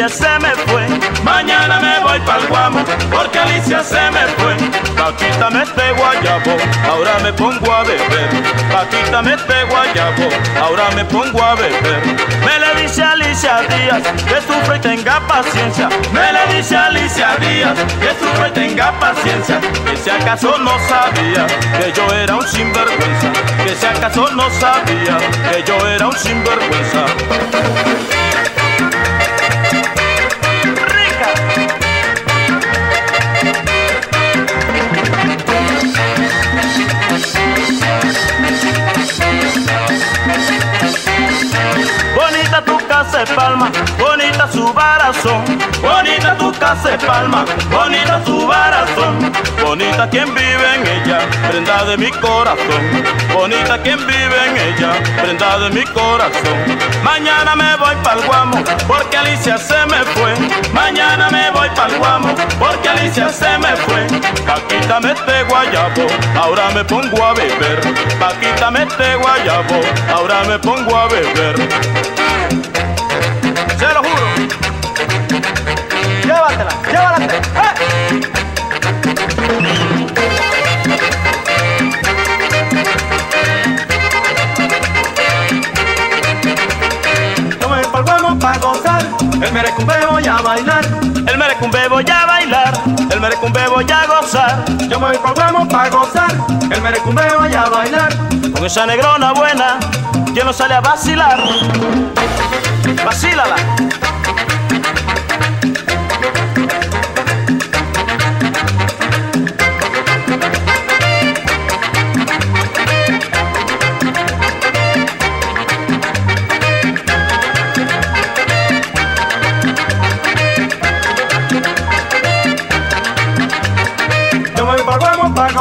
Alicia se me fue. Mañana me voy pa'l guamo, porque Alicia se me fue. Paquita me este guayabo, ahora me pongo a beber. Paquita me este guayabo, ahora me pongo a beber. Me le dice Alicia Díaz que sufre y tenga paciencia. Me le dice Alicia Díaz que sufre y tenga paciencia. Que si acaso no sabía que yo era un sinvergüenza. Que si acaso no sabía que yo era un sinvergüenza. Casa de palma, bonita su barazón. Bonita tu casa de palma, bonita su barazón. Bonita quien vive en ella, prenda de mi corazón. Bonita quien vive en ella, prenda de mi corazón. Mañana me voy pa'l guamo, porque Alicia se me fue. Mañana me voy pa'l guamo, porque Alicia se me fue. Paquita me este guayabo, ahora me pongo a beber. Paquita me este guayabo, ahora me pongo a beber. El merecumbe voy a bailar. El merecumbe voy a bailar, el merecumbe voy a gozar. Yo me voy pa' gozar, el merecumbe voy a bailar. Con esa negrona buena, que no sale a vacilar. Vacílala.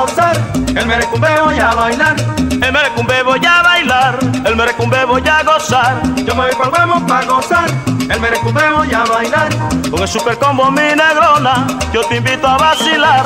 Gozar, el merecumbe voy a bailar. El merecumbe voy a bailar, el merecumbe voy a gozar. Yo me voy pa'l guamo pa' gozar, el merecumbe voy a bailar. Con el super combo mi negrona, yo te invito a vacilar.